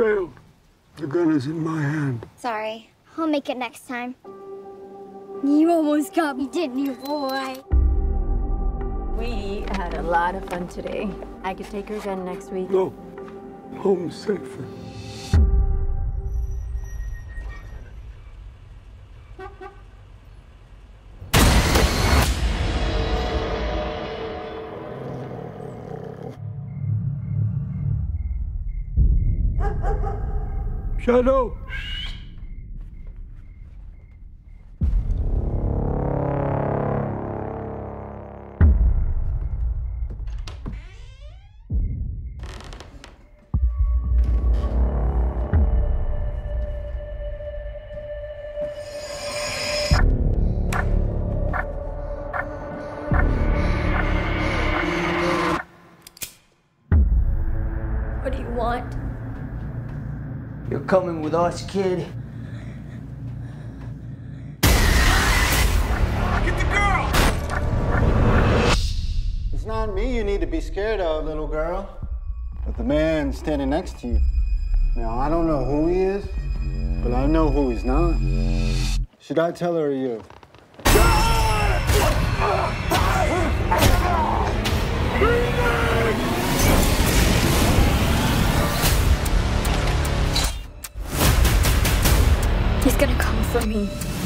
failed. The gun is in my hand. Sorry. I'll make it next time. You almost got me, didn't you, boy? We had a lot of fun today. I could take her again next week. No. Home's safer. Shadow! What do you want? You're coming with us, kid. Get the girl! It's not me you need to be scared of, little girl, but the man standing next to you. Now, I don't know who he is, but I know who he's not. Should I tell her or you? Gonna come for me.